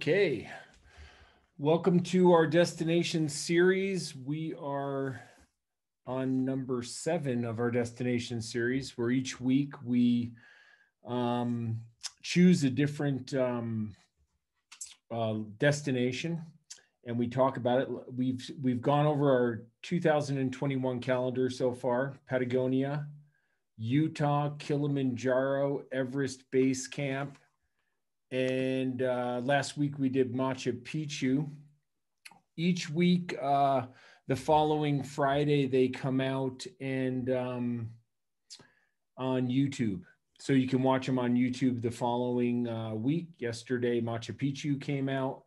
Okay. Welcome to our destination series. We are on number seven of our destination series, where each week we um, choose a different um, uh, destination and we talk about it. We've we've gone over our 2021 calendar so far: Patagonia, Utah, Kilimanjaro, Everest Base Camp, and uh, last week we did Machu Picchu. Each week, uh, the following Friday, they come out and um, on YouTube. So you can watch them on YouTube the following uh, week. Yesterday, Machu Picchu came out.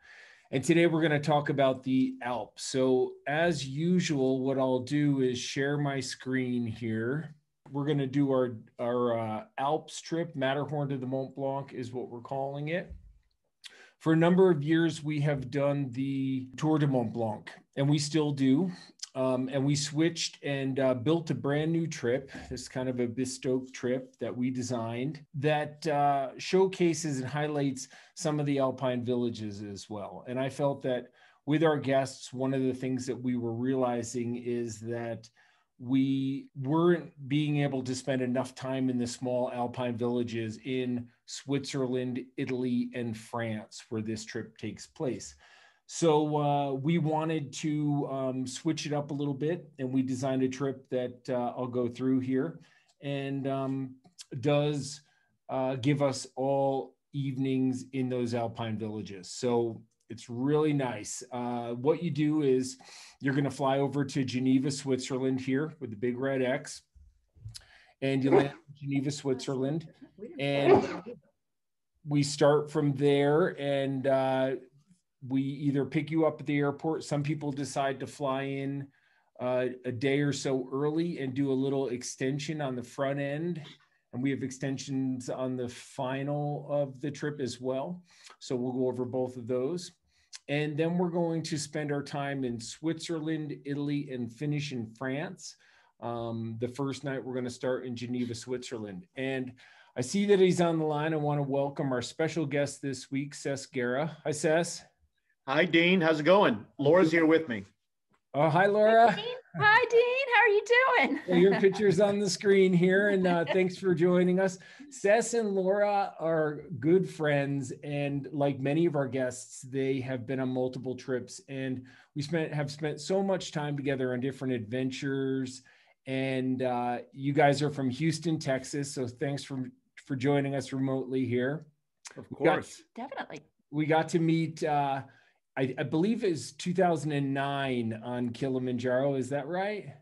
And today we're going to talk about the Alps. So, as usual, what I'll do is share my screen here we're going to do our our uh, Alps trip. Matterhorn to the Mont Blanc is what we're calling it. For a number of years, we have done the Tour de Mont Blanc, and we still do. Um, and we switched and uh, built a brand new trip. This kind of a bespoke trip that we designed that uh, showcases and highlights some of the alpine villages as well. And I felt that with our guests, one of the things that we were realizing is that we weren't being able to spend enough time in the small alpine villages in Switzerland, Italy, and France, where this trip takes place. So uh, we wanted to um, switch it up a little bit, and we designed a trip that uh, I'll go through here, and um, does uh, give us all evenings in those alpine villages. So it's really nice. Uh, what you do is you're going to fly over to Geneva, Switzerland here with the big red X. And you land in Geneva, Switzerland. And we start from there and uh, we either pick you up at the airport. Some people decide to fly in uh, a day or so early and do a little extension on the front end. And we have extensions on the final of the trip as well. So we'll go over both of those. And then we're going to spend our time in Switzerland, Italy, and finish in France. Um, the first night we're going to start in Geneva, Switzerland. And I see that he's on the line. I want to welcome our special guest this week, Cess Guerra. Hi, Cess. Hi, Dean. How's it going? Laura's here with me. Oh, hi, Laura. Hi, Dean. Hi, Dean. How are you doing? well, your picture's on the screen here, and uh, thanks for joining us. Cess and Laura are good friends, and like many of our guests, they have been on multiple trips, and we spent have spent so much time together on different adventures. And uh, you guys are from Houston, Texas, so thanks for for joining us remotely here. Of course, got, definitely. We got to meet. Uh, I, I believe is 2009 on Kilimanjaro. Is that right?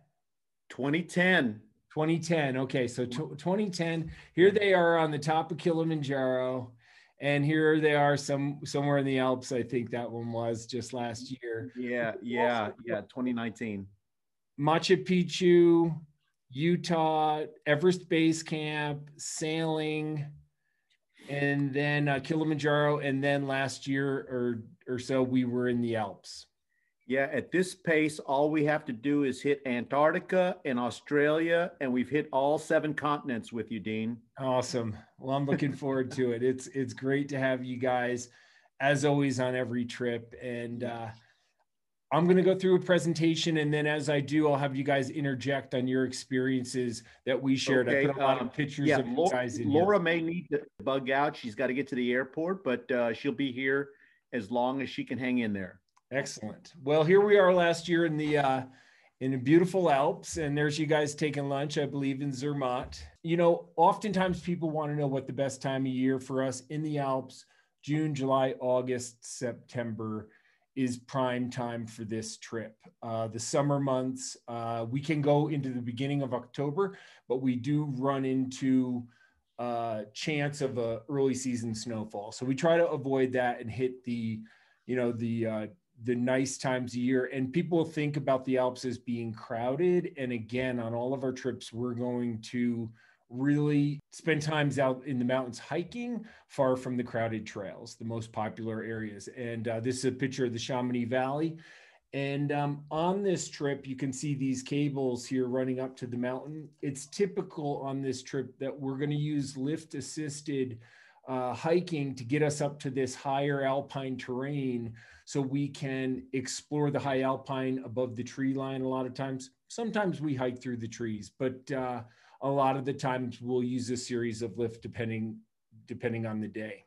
2010. 2010. Okay, so t- 2010. Here they are on the top of Kilimanjaro, and here they are some somewhere in the Alps. I think that one was just last year. Yeah, yeah, yeah. 2019. Machu Picchu, Utah, Everest Base Camp, sailing, and then uh, Kilimanjaro, and then last year or or so we were in the Alps. Yeah, at this pace, all we have to do is hit Antarctica and Australia, and we've hit all seven continents with you, Dean. Awesome. Well, I'm looking forward to it. It's it's great to have you guys, as always, on every trip. And uh, I'm going to go through a presentation, and then as I do, I'll have you guys interject on your experiences that we shared. Okay. I put a lot um, of pictures yeah, of you Laura, guys in Laura here. may need to bug out. She's got to get to the airport, but uh, she'll be here as long as she can hang in there. Excellent. Well, here we are last year in the uh, in the beautiful Alps, and there's you guys taking lunch, I believe, in Zermatt. You know, oftentimes people want to know what the best time of year for us in the Alps, June, July, August, September is prime time for this trip. Uh, the summer months, uh, we can go into the beginning of October, but we do run into uh, chance of a early season snowfall. So we try to avoid that and hit the, you know, the uh, the nice times of year. And people think about the Alps as being crowded. And again, on all of our trips, we're going to really spend times out in the mountains hiking far from the crowded trails, the most popular areas. And uh, this is a picture of the Chamonix Valley. And um, on this trip, you can see these cables here running up to the mountain. It's typical on this trip that we're going to use lift assisted uh, hiking to get us up to this higher alpine terrain so we can explore the high alpine above the tree line a lot of times. Sometimes we hike through the trees, but uh, a lot of the times we'll use a series of lift depending depending on the day.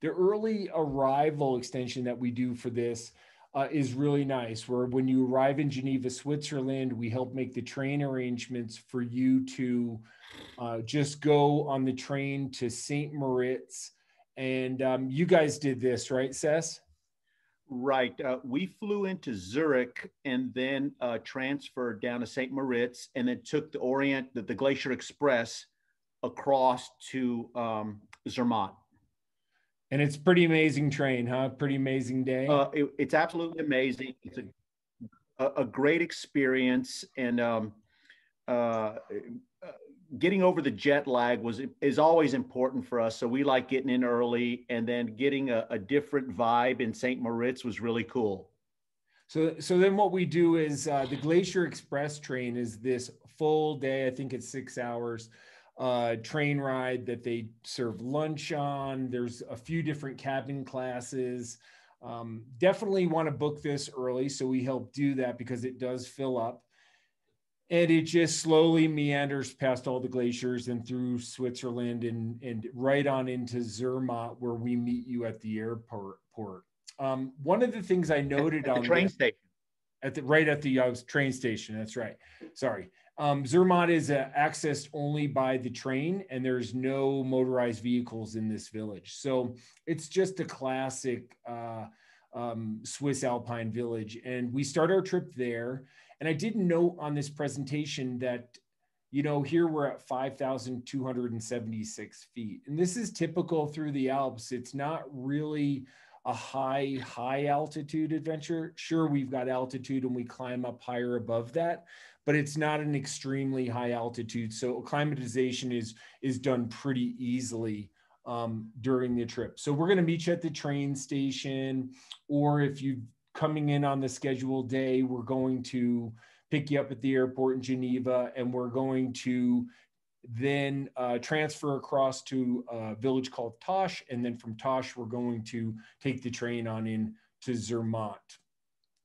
The early arrival extension that we do for this uh, is really nice. Where when you arrive in Geneva, Switzerland, we help make the train arrangements for you to uh, just go on the train to St. Moritz. And um, you guys did this, right, Sess? Right. Uh, we flew into Zurich and then uh, transferred down to St. Moritz and then took the Orient, the, the Glacier Express across to um, Zermatt. And it's pretty amazing train, huh? Pretty amazing day. Uh, it, it's absolutely amazing. It's a, a, great experience. And um, uh, getting over the jet lag was is always important for us. So we like getting in early, and then getting a, a different vibe in St. Moritz was really cool. So, so then what we do is uh, the Glacier Express train is this full day. I think it's six hours uh, train ride that they serve lunch on. There's a few different cabin classes. Um, definitely want to book this early, so we help do that because it does fill up and it just slowly meanders past all the glaciers and through Switzerland and and right on into Zermatt where we meet you at the airport. Um, one of the things I noted at, at on the train station at the right at the uh, train station. That's right. Sorry. Um, Zermatt is uh, accessed only by the train, and there's no motorized vehicles in this village. So it's just a classic uh, um, Swiss Alpine village. And we start our trip there. And I did note on this presentation that, you know, here we're at 5,276 feet. And this is typical through the Alps. It's not really a high, high altitude adventure. Sure, we've got altitude and we climb up higher above that, but it's not an extremely high altitude. So acclimatization is, is done pretty easily um, during the trip. So we're going to meet you at the train station, or if you're coming in on the scheduled day, we're going to pick you up at the airport in Geneva, and we're going to then uh, transfer across to a village called Tosh, and then from Tosh, we're going to take the train on in to Zermatt.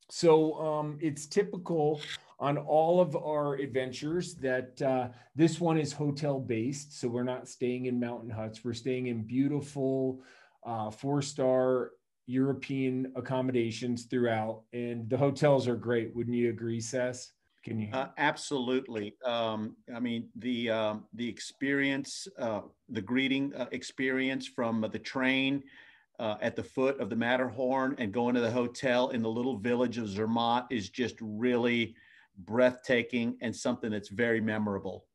So um, it's typical on all of our adventures that uh, this one is hotel based. So we're not staying in mountain huts. We're staying in beautiful uh, four star European accommodations throughout, and the hotels are great. Wouldn't you agree, Sess? Can you? Uh, absolutely. Um, I mean, the um, the experience, uh, the greeting uh, experience from the train uh, at the foot of the Matterhorn and going to the hotel in the little village of Zermatt is just really breathtaking and something that's very memorable.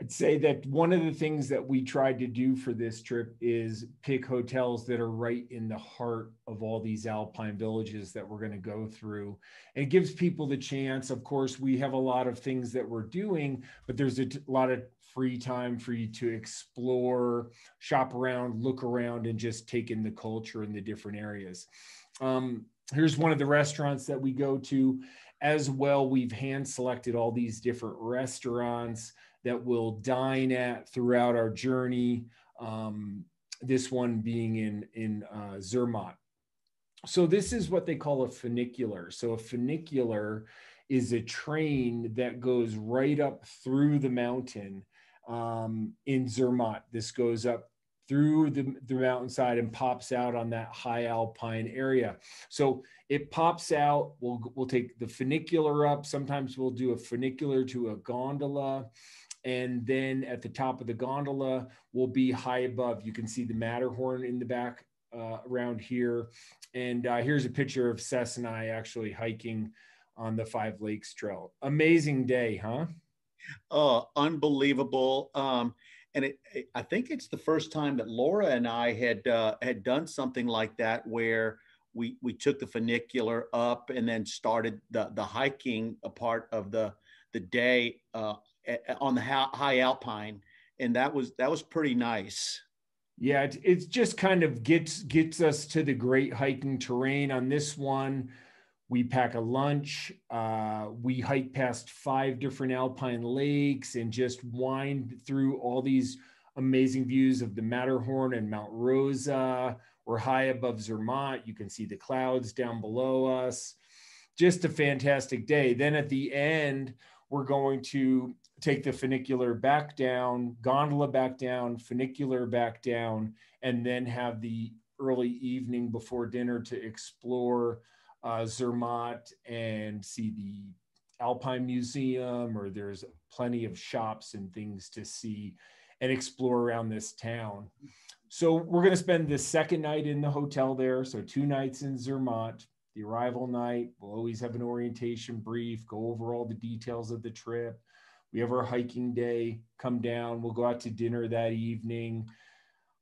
I'd say that one of the things that we tried to do for this trip is pick hotels that are right in the heart of all these alpine villages that we're going to go through. And it gives people the chance. Of course, we have a lot of things that we're doing, but there's a t- lot of free time for you to explore, shop around, look around, and just take in the culture in the different areas. Um, here's one of the restaurants that we go to as well. We've hand selected all these different restaurants that we'll dine at throughout our journey. Um, this one being in in uh, Zermatt. So this is what they call a funicular. So a funicular is a train that goes right up through the mountain um, in Zermatt. This goes up through the, the mountainside and pops out on that high alpine area. So it pops out. We'll, we'll take the funicular up. Sometimes we'll do a funicular to a gondola. And then at the top of the gondola we'll be high above. You can see the Matterhorn in the back uh, around here. And uh, here's a picture of Sess and I actually hiking on the Five Lakes Trail. Amazing day, huh? Oh, unbelievable. Um, and it, I think it's the first time that Laura and I had uh, had done something like that where we we took the funicular up and then started the the hiking a part of the the day uh, on the high alpine, and that was that was pretty nice. Yeah, it, it just kind of gets gets us to the great hiking terrain. On this one, we pack a lunch. Uh, we hike past five different alpine lakes and just wind through all these amazing views of the Matterhorn and Mount Rosa. We're high above Zermatt. You can see the clouds down below us. Just a fantastic day. Then at the end, we're going to take the funicular back down, gondola back down, funicular back down, and then have the early evening before dinner to explore uh, Zermatt and see the Alpine Museum, or there's plenty of shops and things to see and explore around this town. So we're going to spend the second night in the hotel there. So two nights in Zermatt. The arrival night, we'll always have an orientation brief, go over all the details of the trip. We have our hiking day, come down, we'll go out to dinner that evening.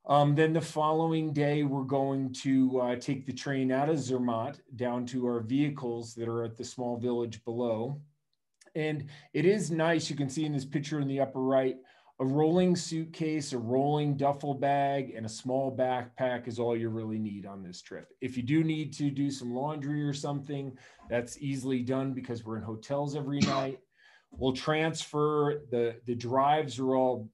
Um, then the following day, we're going to uh, take the train out of Zermatt down to our vehicles that are at the small village below. And it is nice, you can see in this picture in the upper right, a rolling suitcase, a rolling duffel bag, and a small backpack is all you really need on this trip. If you do need to do some laundry or something, that's easily done because we're in hotels every night. We'll transfer the the drives are all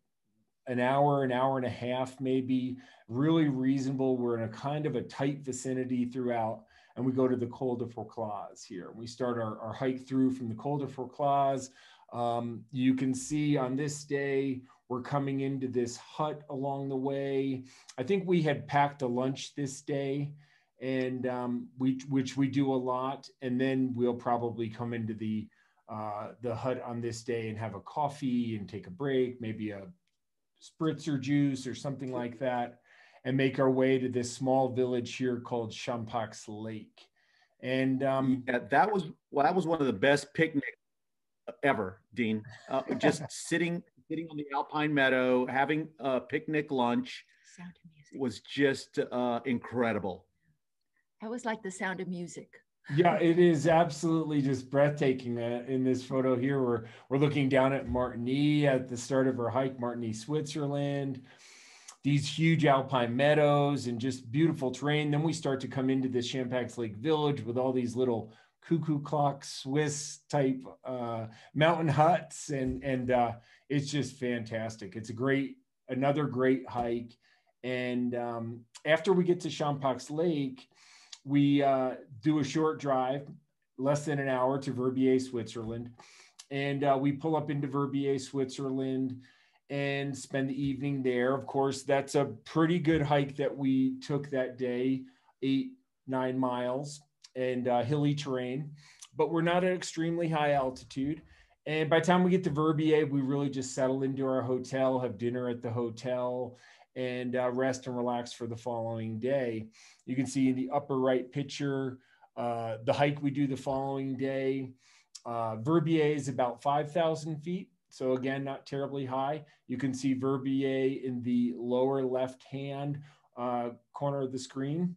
an hour, an hour and a half, maybe really reasonable. We're in a kind of a tight vicinity throughout, and we go to the Col de Forclaz here. We start our, our hike through from the Col de Forclaz. Um, you can see on this day, we're coming into this hut along the way. I think we had packed a lunch this day, and um, we, which we do a lot. And then we'll probably come into the uh, the hut on this day and have a coffee and take a break, maybe a spritzer juice or something like that, and make our way to this small village here called Champex Lake. And um, yeah, that was well, that was one of the best picnics ever, Dean. Uh, just sitting sitting on the alpine meadow, having a picnic lunch was just uh, incredible. That was like the sound of music yeah, it is absolutely just breathtaking uh, in this photo here. We're, we're looking down at Martigny at the start of our hike, Martigny, Switzerland. These huge alpine meadows and just beautiful terrain. Then we start to come into this Champex Lake Village with all these little cuckoo clock Swiss type uh, mountain huts, and and uh, it's just fantastic. It's a great, another great hike. And um, after we get to Champex Lake, we uh, do a short drive, less than an hour to Verbier, Switzerland. And uh, we pull up into Verbier, Switzerland and spend the evening there. Of course, that's a pretty good hike that we took that day, eight, nine miles and uh, hilly terrain, but we're not at extremely high altitude. And by the time we get to Verbier, we really just settle into our hotel, have dinner at the hotel, and uh, rest and relax for the following day. You can see in the upper right picture uh, the hike we do the following day. Uh, Verbier is about 5,000 feet. So again, not terribly high. You can see Verbier in the lower left-hand uh, corner of the screen.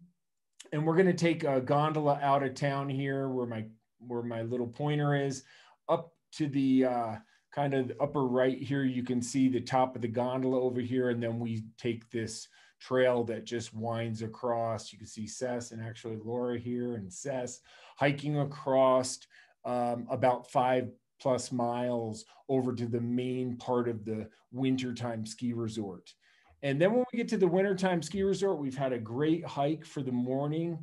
And we're gonna take a gondola out of town here where my, where my little pointer is up to the uh, kind of upper right here, you can see the top of the gondola over here. And then we take this trail that just winds across. You can see Sess and actually Laura here and Sess hiking across um, about five plus miles over to the main part of the wintertime ski resort. And then when we get to the wintertime ski resort, we've had a great hike for the morning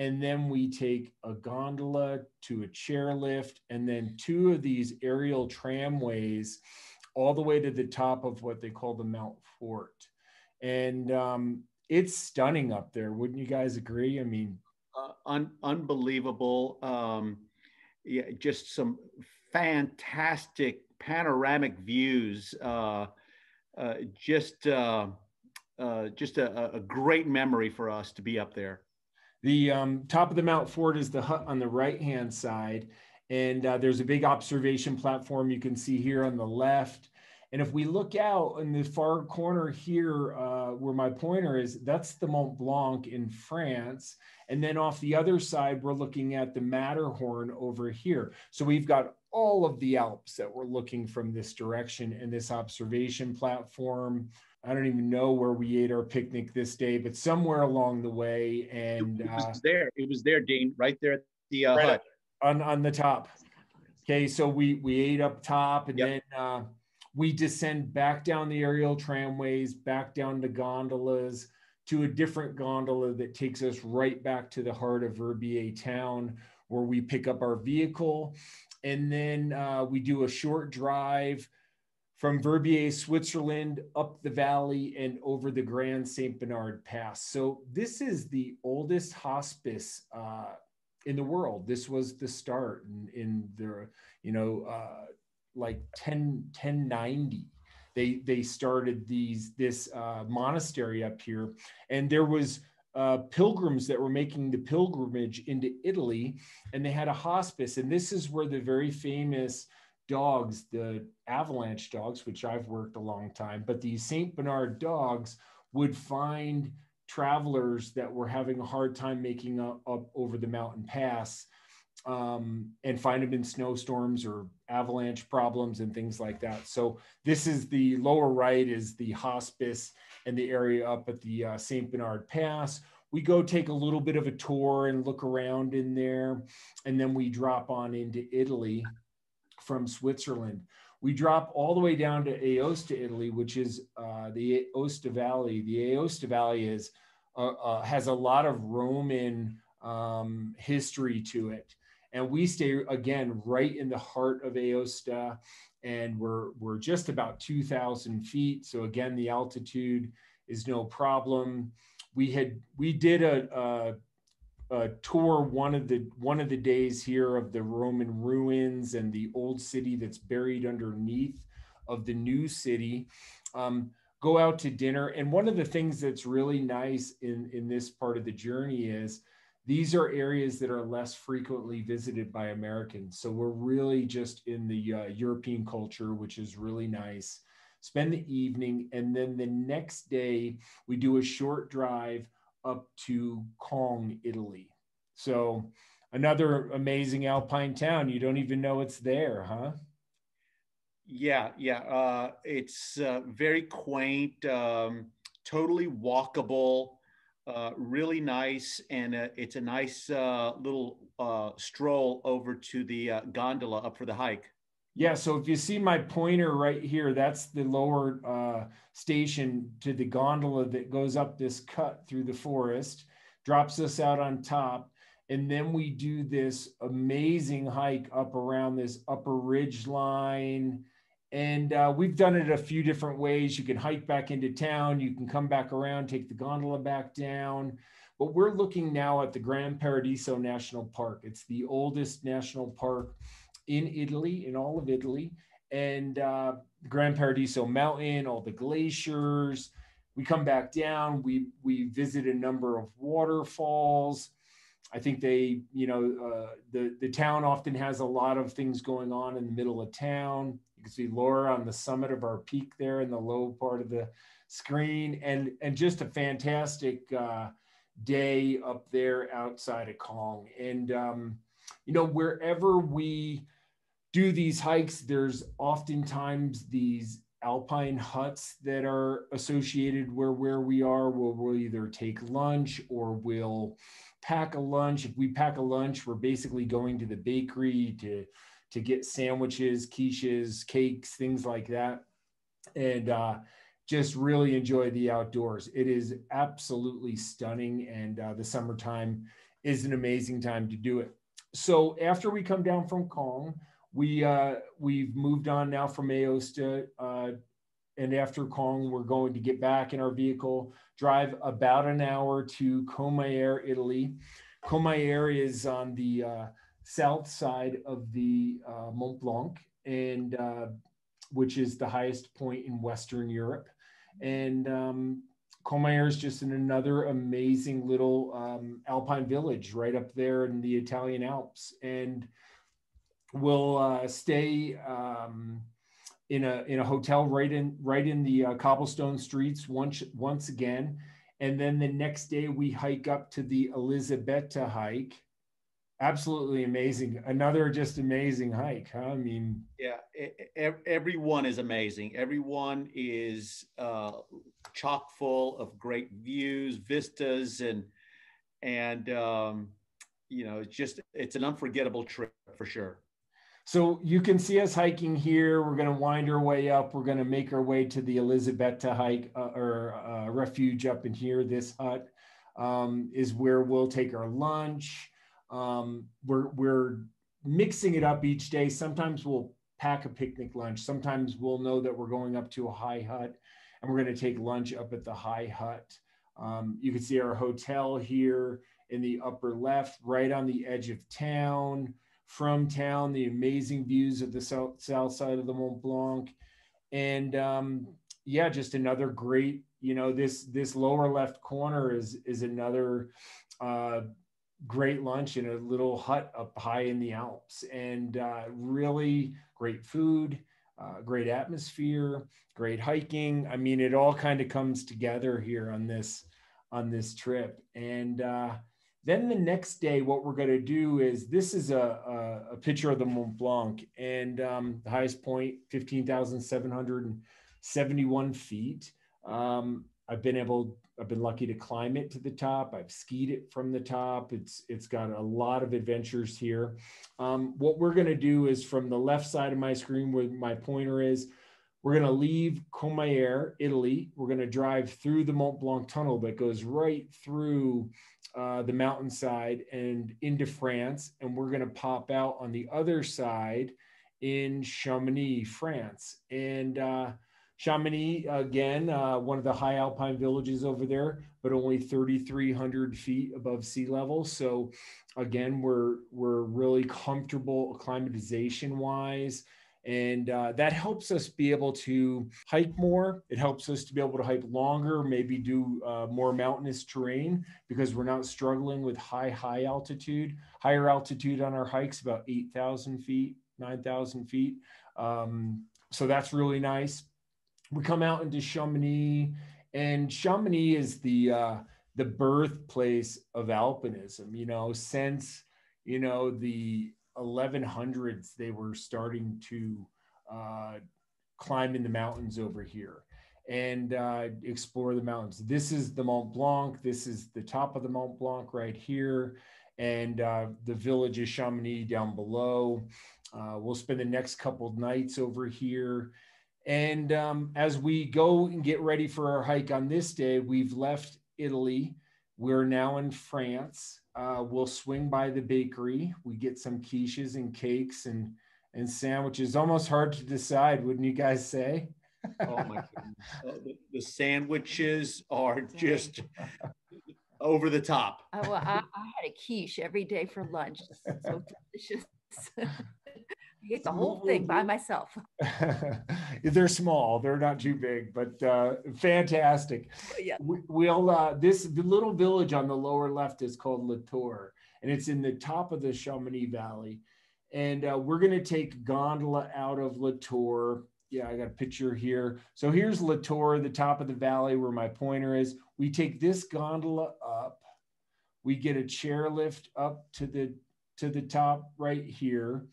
and then we take a gondola to a chairlift and then two of these aerial tramways all the way to the top of what they call the Mont Fort. And um, it's stunning up there. Wouldn't you guys agree? I mean, uh, un- unbelievable. Um, yeah, just some fantastic panoramic views. Uh, uh, just uh, uh, just a, a great memory for us to be up there. The um, top of the Mont Fort is the hut on the right hand side. And uh, there's a big observation platform you can see here on the left. And if we look out in the far corner here, uh, where my pointer is, that's the Mont Blanc in France. And then off the other side, we're looking at the Matterhorn over here. So we've got all of the Alps that we're looking from this direction and this observation platform. I don't even know where we ate our picnic this day, but somewhere along the way. And it was uh, there. It was there, Dean, right there at the uh, right hut. on on the top. Okay, so we we ate up top, and yep. then uh, we descend back down the aerial tramways, back down the gondolas to a different gondola that takes us right back to the heart of Verbier town, where we pick up our vehicle. And then uh, we do a short drive from Verbier, Switzerland, up the valley and over the Grand St. Bernard Pass. So this is the oldest hospice uh, in the world. This was the start in, in the, you know, uh, like 10, 1090 they they started these this uh, monastery up here and there was uh, pilgrims that were making the pilgrimage into italy and they had a hospice and this is where the very famous dogs the avalanche dogs which i've worked a long time but these saint bernard dogs would find travelers that were having a hard time making up, up over the mountain pass um, and find them in snowstorms or avalanche problems and things like that. So this is the lower right is the hospice and the area up at the uh, St. Bernard Pass. We go take a little bit of a tour and look around in there, and then we drop on into Italy from Switzerland. We drop all the way down to Aosta, Italy, which is uh, the Aosta Valley. The Aosta Valley is uh, uh has a lot of Roman um, history to it and we stay again right in the heart of Aosta, and we're we're just about 2,000 feet. So again, the altitude is no problem. We had we did a, a, a tour one of the one of the days here of the Roman ruins and the old city that's buried underneath of the new city. Um, go out to dinner, and one of the things that's really nice in in this part of the journey is these are areas that are less frequently visited by Americans. So we're really just in the uh, European culture, which is really nice. Spend the evening, and then the next day we do a short drive up to Cogne, Italy. So another amazing alpine town. You don't even know it's there, huh? Yeah, yeah. Uh, it's uh, very quaint, um, totally walkable uh, really nice, and uh, it's a nice uh, little uh, stroll over to the gondola up for the hike. Yeah, so if you see my pointer right here, that's the lower uh, station to the gondola that goes up this cut through the forest, drops us out on top, and then we do this amazing hike up around this upper ridge line and uh, we've done it a few different ways. You can hike back into town, you can come back around, take the gondola back down. But we're looking now at the Gran Paradiso National Park. It's the oldest national park in Italy, in all of Italy. And uh, Gran Paradiso Mountain, all the glaciers. We come back down, we, we visit a number of waterfalls. I think they, you know, uh, the, the town often has a lot of things going on in the middle of town you can see Laura on the summit of our peak there in the low part of the screen and, and just a fantastic uh, day up there outside of Cogne. And, um, you know, wherever we do these hikes, there's oftentimes these alpine huts that are associated where where we are we'll, we'll either take lunch or we'll pack a lunch if we pack a lunch we're basically going to the bakery to to get sandwiches, quiches, cakes, things like that. And uh, just really enjoy the outdoors. It is absolutely stunning. And uh, the summertime is an amazing time to do it. So after we come down from Cogne, we, uh, we've moved on now from Aosta. Uh, and after Cogne, we're going to get back in our vehicle, drive about an hour to Courmayeur, Italy. Courmayeur is on the uh, south side of the uh, Mont Blanc, and uh, which is the highest point in Western Europe. And um, Courmayeur is just in another amazing little um, alpine village right up there in the Italian Alps. And we'll uh, stay um, in a in a hotel right in right in the uh, cobblestone streets once once again. And then the next day we hike up to the Elisabetta hike, absolutely amazing. Another just amazing hike, huh? I mean, yeah, everyone is amazing. Everyone is uh, chock full of great views, vistas, and and um, you know, it's just it's an unforgettable trip for sure. so you can see us hiking here. We're going to wind our way up. We're going to make our way to the Elisabetta hike uh, or uh, refuge up in here. This hut um, is where we'll take our lunch. Um, we're, we're mixing it up each day. Sometimes we'll pack a picnic lunch. Sometimes we'll know that we're going up to a high hut and we're going to take lunch up at the high hut. Um, you can see our hotel here in the upper left, right on the edge of town. From town, the amazing views of the south, south side of the Mont Blanc. And um, yeah, just another great, you know, this this lower left corner is is another uh, great lunch in a little hut up high in the Alps, and uh, really great food, uh, great atmosphere, great hiking. I mean, it all kind of comes together here on this on this trip, and uh, then the next day, what we're going to do is this is a, a, a, picture of the Mont Blanc and um, the highest point, 15,771 feet. Um, I've been able, I've been lucky to climb it to the top. I've skied it from the top. It's it's got a lot of adventures here. Um, what we're going to do is from the left side of my screen where my pointer is, we're going to leave Courmayeur, Italy. We're going to drive through the Mont Blanc tunnel that goes right through uh, the mountainside and into France. And we're going to pop out on the other side in Chamonix, France. And uh, Chamonix, again, uh, one of the high alpine villages over there, but only 3,300 feet above sea level. So, again, we're, we're really comfortable acclimatization wise and uh, that helps us be able to hike more. It helps us to be able to hike longer, maybe do uh, more mountainous terrain because we're not struggling with high, high altitude. Higher altitude on our hikes, about 8,000 feet, 9,000 feet. Um, so that's really nice. We come out into Chamonix, and Chamonix is the uh, the birthplace of alpinism. You know, since you know the 1100s they were starting to uh, climb in the mountains over here and uh, explore the mountains. This is the Mont Blanc. This is the top of the Mont Blanc right here. And uh, the village of Chamonix down below. Uh, we'll spend the next couple nights over here. And um, as we go and get ready for our hike on this day, we've left Italy. We're now in France uh, we'll swing by the bakery. We get some quiches and cakes and and sandwiches. Almost hard to decide, wouldn't you guys say? oh my goodness! Uh, the, the, sandwiches are just over the top. Oh, well, I, I, had a quiche every day for lunch. So delicious. I ate the whole thing by myself. They're small. They're not too big, but uh, fantastic. Yeah. We, will uh, this little village on the lower left is called Latour, and it's in the top of the Chamonix Valley. And uh, we're going to take gondola out of Latour. Yeah, I got a picture here. So here's Latour, the top of the valley where my pointer is. We take this gondola up. We get a chairlift up to the to the top right here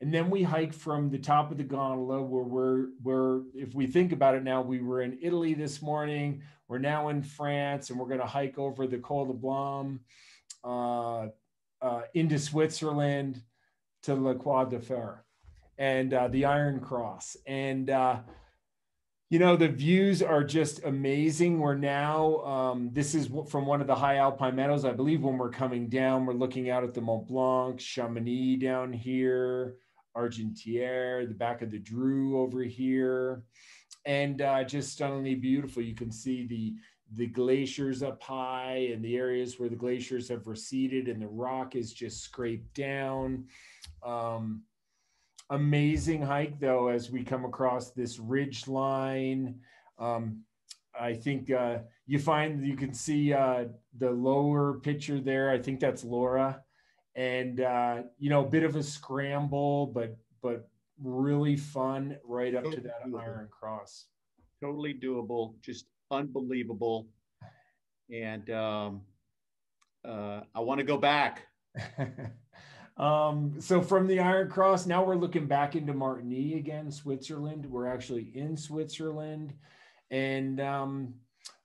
and then we hike from the top of the gondola where we're where if we think about it now we were in italy this morning. We're now in france and we're going to hike over the col de Balme uh, uh, into switzerland to la croix de fer and uh, the iron cross. And uh, you know the views are just amazing. We're now um, this is from one of the high alpine meadows i believe when we're coming down we're looking out at the mont blanc chamonix down here Argentière, the back of the Dru over here, and uh, just stunningly beautiful. You can see the the glaciers up high and the areas where the glaciers have receded and the rock is just scraped down. Um, amazing hike though as we come across this ridge line. Um, I think uh, you find you can see uh, the lower picture there. I think that's Laura and uh, you know, a bit of a scramble, but but really fun right up totally to that doable. Iron Cross. Totally doable, just unbelievable, and um, uh, I want to go back. um, so from the Iron Cross, now we're looking back into Martigny again, Switzerland. We're actually in Switzerland, and um,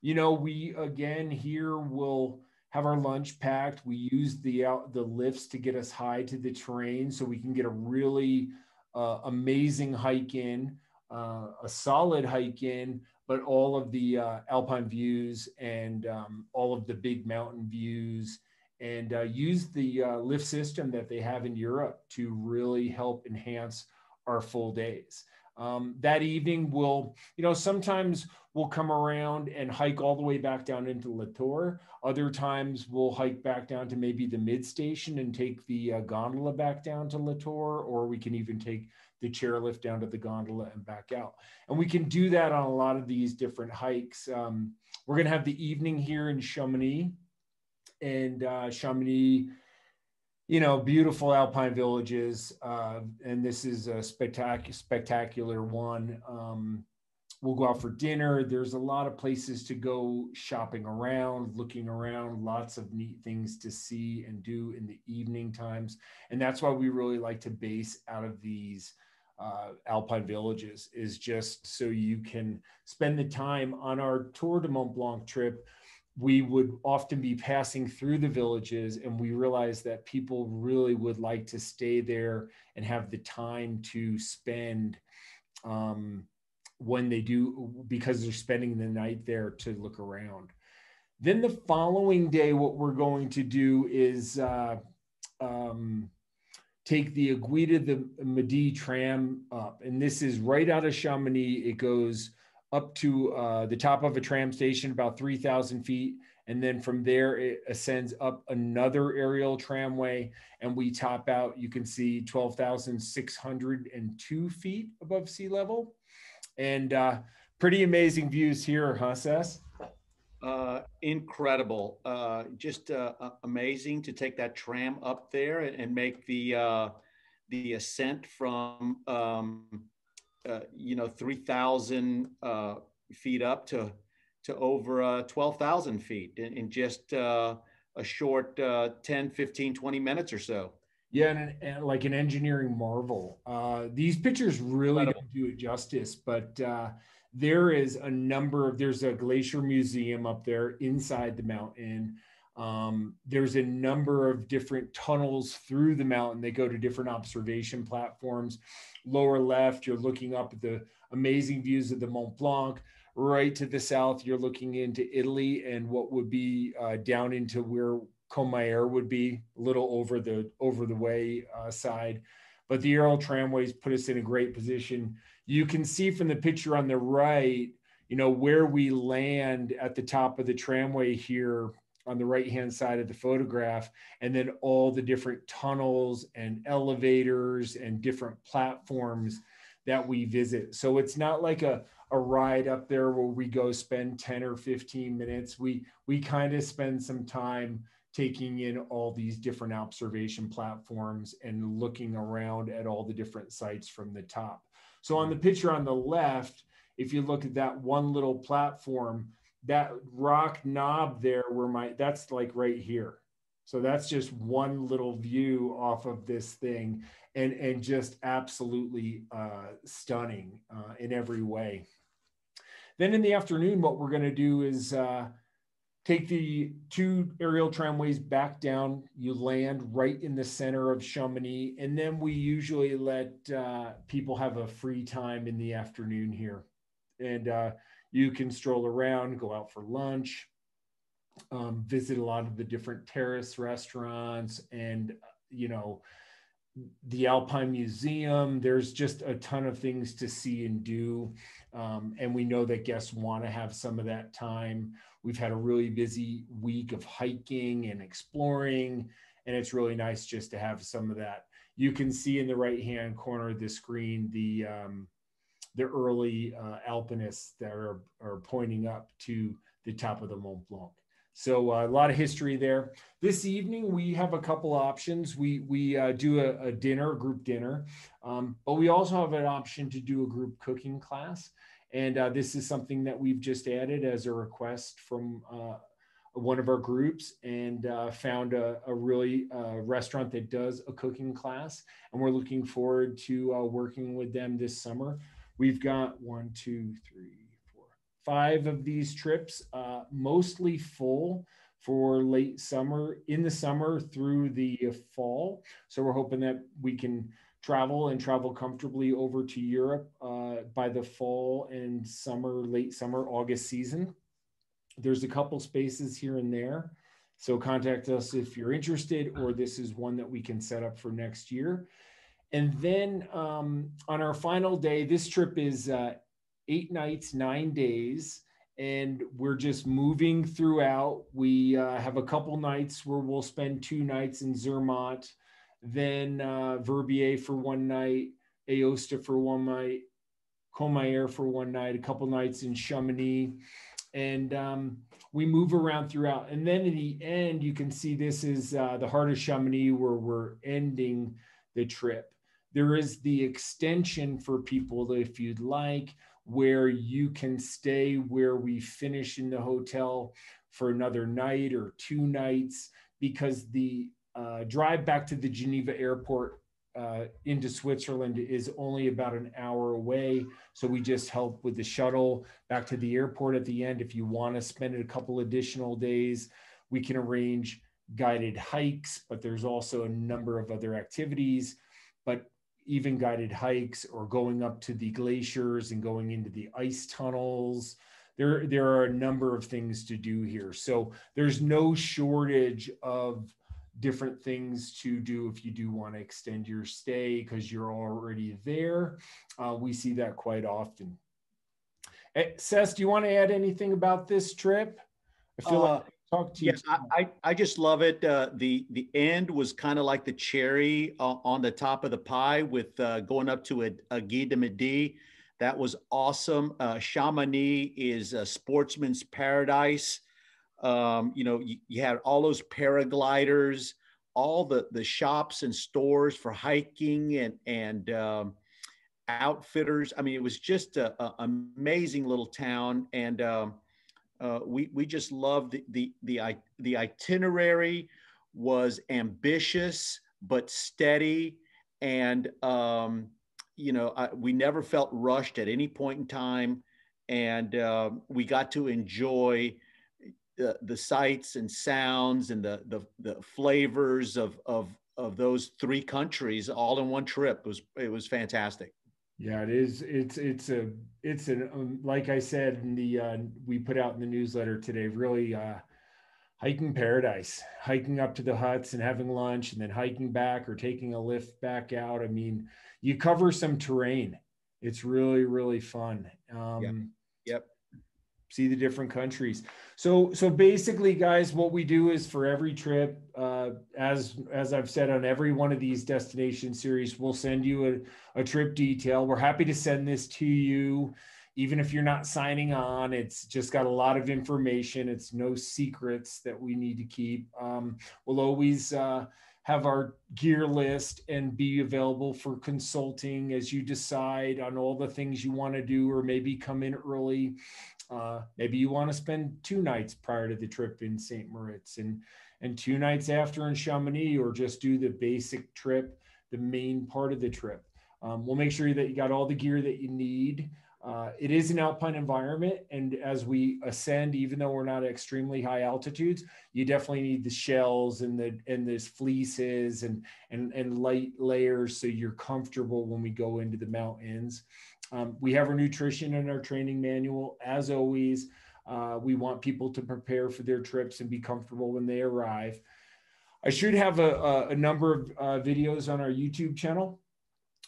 you know, we again here will have our lunch packed. We use the out the lifts to get us high to the terrain so we can get a really uh, amazing hike in, uh, a solid hike in, but all of the uh, alpine views and um, all of the big mountain views and uh, use the uh, lift system that they have in Europe to really help enhance our full days. Um, that evening, we'll, you know, sometimes we'll come around and hike all the way back down into Latour. Other times, we'll hike back down to maybe the mid station and take the uh, gondola back down to Latour, or we can even take the chairlift down to the gondola and back out. And we can do that on a lot of these different hikes. Um, we're going to have the evening here in Chamonix and uh, Chamonix, you know, beautiful alpine villages. Uh, and this is a spectac- spectacular one. Um, we'll go out for dinner. There's a lot of places to go shopping around, looking around, lots of neat things to see and do in the evening times. And that's why we really like to base out of these uh, alpine villages is just so you can spend the time on our Tour de Mont Blanc trip we would often be passing through the villages and we realized that people really would like to stay there and have the time to spend um, when they do because they're spending the night there to look around. Then the following day what we're going to do is uh, um, take the Aiguille du Midi tram up and this is right out of chamonix. It goes up to uh, the top of a tram station, about 3,000 feet. And then from there, it ascends up another aerial tramway, and we top out. You can see 12,602 feet above sea level. And uh, pretty amazing views here, huh, Sess? Uh, incredible. Uh, just uh, amazing to take that tram up there and, and make the, uh, the ascent from. Um, uh, you know, 3,000 uh, feet up to, to over uh, 12,000 feet in, in just uh, a short uh, 10, 15, 20 minutes or so. Yeah, and, and like an engineering marvel. these pictures really Incredible. don't do it justice, but there is a number of, there's a glacier museum up there inside the mountain. Um, there's a number of different tunnels through the mountain. They go to different observation platforms. Lower left, you're looking up at the amazing views of the Mont Blanc. Right to the south, you're looking into Italy and what would be uh, down into where Courmayeur would be, a little over the over the way uh, side. But the aerial tramways put us in a great position. You can see from the picture on the right, you know, where we land at the top of the tramway here on the right hand side of the photograph and then all the different tunnels and elevators and different platforms that we visit. So it's not like a, a ride up there where we go spend 10 or 15 minutes. We we kind of spend some time taking in all these different observation platforms and looking around at all the different sites from the top. So on the picture on the left if you look at that one little platform that rock knob there where my that's like right here. So that's just one little view off of this thing and and just absolutely uh, stunning uh, in every way. Then in the afternoon what we're going to do is uh, take the two aerial tramways back down. You land right in the center of chamonix and then we usually let uh, people have a free time in the afternoon here. And uh, you can stroll around, go out for lunch, um, visit a lot of the different terrace restaurants, and you know the Alpine Museum. There's just a ton of things to see and do. Um, and we know that guests want to have some of that time. We've had a really busy week of hiking and exploring, and it's really nice just to have some of that. You can see in the right hand corner of the screen the um, the early uh, alpinists that are, are pointing up to the top of the Mont Blanc. So uh, a lot of history there. This evening we have a couple options. We we uh, do a, a, dinner, a group dinner, um, but we also have an option to do a group cooking class. And uh, this is something that we've just added as a request from uh, one of our groups and uh, found a, a really uh, restaurant that does a cooking class. And we're looking forward to working with them this summer. We've got one, two, three, four, five of these trips, uh, mostly full for late summer, in the summer through the fall. So we're hoping that we can travel and travel comfortably over to Europe uh, by the fall and summer, late summer, August season. There's a couple spaces here and there. So contact us if you're interested, or this is one that we can set up for next year. And then um, on our final day, this trip is uh, eight nights, nine days and we're just moving throughout. We uh, have a couple nights where we'll spend two nights in Zermatt, then uh, Verbier for one night, Aosta for one night, Courmayeur for one night, a couple nights in Chamonix, and um, we move around throughout. And then in the end, you can see this is uh, the heart of Chamonix where we're ending the trip. There is the extension for people if you'd like where you can stay where we finish in the hotel for another night or two nights because the uh, drive back to the Geneva airport uh, into Switzerland is only about an hour away. So we just help with the shuttle back to the airport at the end. If you want to spend a couple additional days, we can arrange guided hikes, but there's also a number of other activities. But even guided hikes or going up to the glaciers and going into the ice tunnels. There, there are a number of things to do here. So there's no shortage of different things to do if you do want to extend your stay because you're already there. Uh, we see that quite often. Eh, do you want to add anything about this trip? I feel uh, like Talk to you. Yeah, I, I just love it. Uh, the the end was kind of like the cherry uh, on the top of the pie with uh, going up to a, Aiguille du Midi. That was awesome. Uh, Chamonix is a sportsman's paradise. Um, you know, you, you, had all those paragliders, all the the shops and stores for hiking and and um, outfitters. I mean, it was just an amazing little town and. Um, uh, we we just loved the, the the the itinerary was ambitious but steady, and um, you know I, we never felt rushed at any point in time, and uh, we got to enjoy the, the sights and sounds and the the, the flavors of of of those three countries all in one trip. It was it was fantastic. Yeah, it is. It's it's a it's an um, like I said in the uh, we put out in the newsletter today. Really, uh, hiking paradise. Hiking up to the huts and having lunch, and then hiking back or taking a lift back out. I mean, you cover some terrain. It's really really fun. Um, yep. yep see the different countries. So so basically, guys, what we do is for every trip, uh, as as I've said on every one of these destination series, we'll send you a, a trip detail. We're happy to send this to you. Even if you're not signing on, it's just got a lot of information. It's no secrets that we need to keep. Um, we'll always uh, have our gear list and be available for consulting as you decide on all the things you want to do, or maybe come in early uh, maybe you want to spend two nights prior to the trip in St. Moritz and and two nights after in Chamonix, or just do the basic trip, the main part of the trip. Um, we'll make sure that you got all the gear that you need. Uh, it is an alpine environment, and as we ascend, even though we're not at extremely high altitudes, you definitely need the shells and the and the fleeces and and and light layers so you're comfortable when we go into the mountains. Um, we have our nutrition and our training manual. As always, uh, we want people to prepare for their trips and be comfortable when they arrive. I should have a, a, a number of uh, videos on our YouTube channel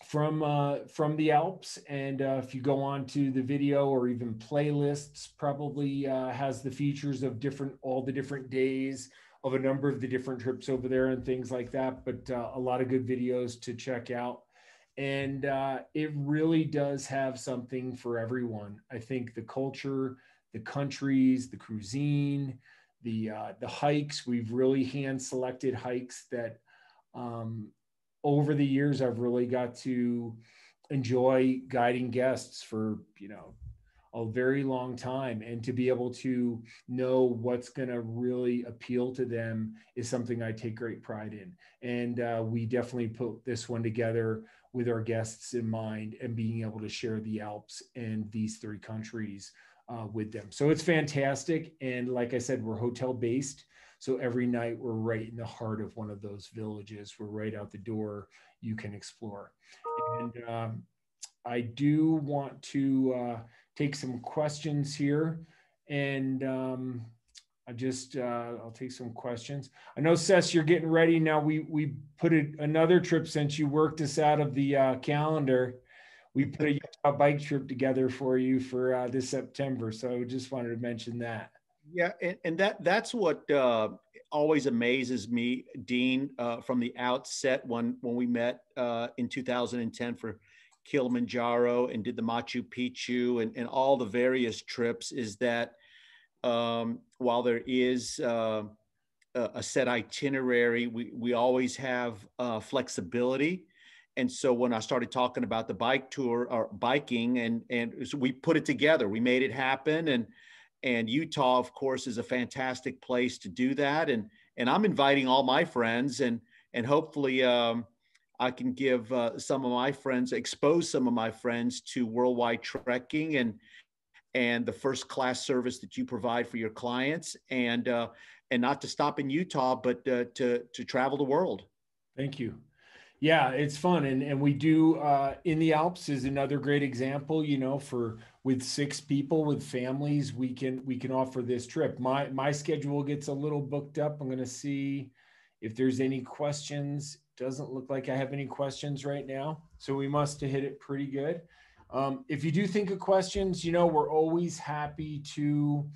from uh, from the Alps, and uh, if you go on to the video or even playlists, probably uh, has the features of different all the different days of a number of the different trips over there and things like that. But uh, a lot of good videos to check out and uh, it really does have something for everyone. I think the culture, the countries, the cuisine, the uh, the hikes. We've really hand selected hikes that um, over the years I've really got to enjoy guiding guests for you know a very long time and to be able to know what's going to really appeal to them is something i take great pride in and uh, we definitely put this one together with our guests in mind and being able to share the Alps and these three countries uh, with them. So it's fantastic. And like I said, we're hotel based. So every night we're right in the heart of one of those villages. We're right out the door. You can explore. And um, I do want to uh, take some questions here. And um, I just uh, I'll take some questions. I know Seth, you're getting ready now. We we put it, another trip since you worked us out of the uh, calendar. We put a Utah bike trip together for you for uh, this September. So just wanted to mention that. Yeah, and, and that that's what uh, always amazes me, Dean, uh, from the outset when when we met uh, in 2010 for Kilimanjaro and did the Machu Picchu and, and all the various trips is that um, while there is uh, a set itinerary, we, we always have uh, flexibility. And so when I started talking about the bike tour or biking and, and so we put it together, we made it happen. And, and Utah, of course, is a fantastic place to do that. And, and I'm inviting all my friends and, and hopefully um, I can give uh, some of my friends, expose some of my friends to worldwide trekking and, and the first class service that you provide for your clients and uh, and not to stop in Utah, but uh, to to travel the world. Thank you. Yeah, it's fun, and and we do uh, in the Alps is another great example. You know, for with six people with families, we can we can offer this trip. My my schedule gets a little booked up. I'm going to see if there's any questions. Doesn't look like I have any questions right now, so we must have hit it pretty good. Um, if you do think of questions, you know, we're always happy to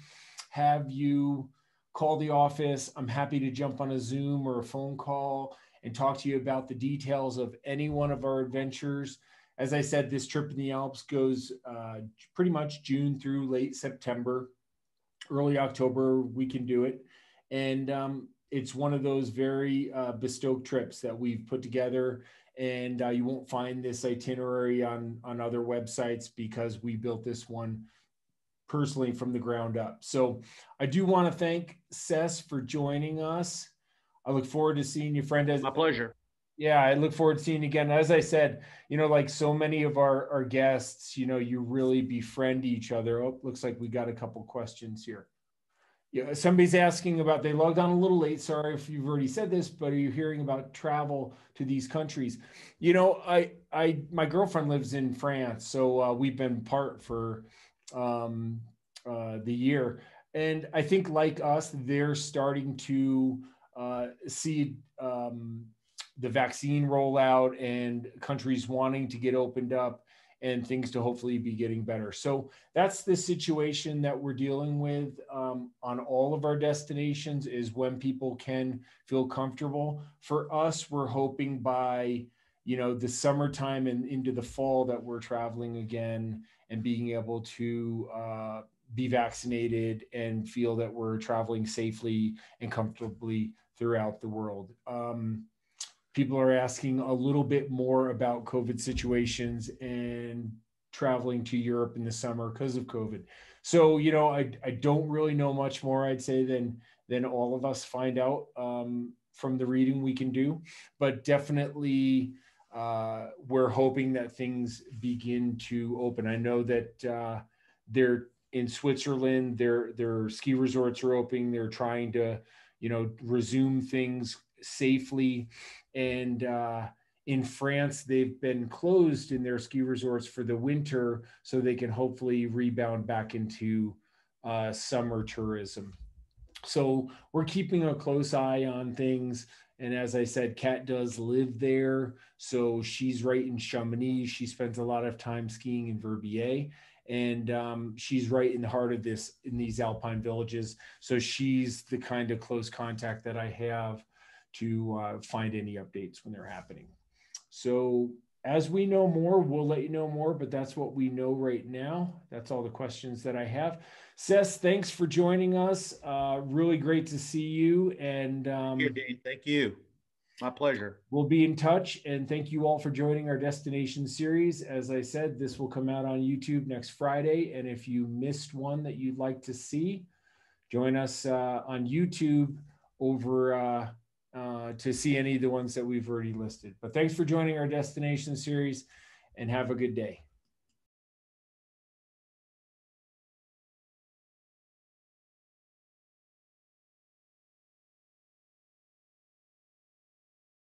have you call the office. I'm happy to jump on a Zoom or a phone call and talk to you about the details of any one of our adventures. As I said, this trip in the Alps goes uh, pretty much June through late September, early October, we can do it. And um, it's one of those very uh, bespoke trips that we've put together and uh, you won't find this itinerary on on other websites because we built this one personally from the ground up. So I do want to thank Seth for joining us. I look forward to seeing you, friend. As my pleasure. Yeah, I look forward to seeing you again. As I said, you know, like so many of our our guests, you know, you really befriend each other. Oh, looks like we got a couple questions here yeah, somebody's asking about they logged on a little late. Sorry if you've already said this, but are you hearing about travel to these countries? You know, I I my girlfriend lives in France, so uh, we've been part for um, uh, the year, and I think like us, they're starting to uh, see um, the vaccine rollout and countries wanting to get opened up and things to hopefully be getting better. So that's the situation that we're dealing with um, on all of our destinations is when people can feel comfortable. For us, we're hoping by you know the summertime and into the fall that we're traveling again and being able to uh, be vaccinated and feel that we're traveling safely and comfortably throughout the world. Um, people are asking a little bit more about COVID situations and traveling to Europe in the summer because of COVID. So, you know, I, I don't really know much more, I'd say, than than all of us find out um, from the reading we can do. But definitely, uh, we're hoping that things begin to open. I know that uh, they're in Switzerland, their their ski resorts are opening. They're trying to, you know, resume things safely. And uh, in France, they've been closed in their ski resorts for the winter so they can hopefully rebound back into uh, summer tourism. So we're keeping a close eye on things. And as I said, Kat does live there. So she's right in Chamonix. She spends a lot of time skiing in Verbier. And um, she's right in the heart of this, in these alpine villages. So she's the kind of close contact that I have to uh, find any updates when they're happening. So as we know more, we'll let you know more, but that's what we know right now. That's all the questions that I have. Seth, thanks for joining us. Uh, really great to see you. And um, Here, Dean. Thank you. My pleasure. We'll be in touch. And thank you all for joining our destination series. As I said, this will come out on YouTube next Friday. And if you missed one that you'd like to see, join us uh, on YouTube over. Uh, uh, to see any of the ones that we've already listed. But thanks for joining our destination series and have a good day.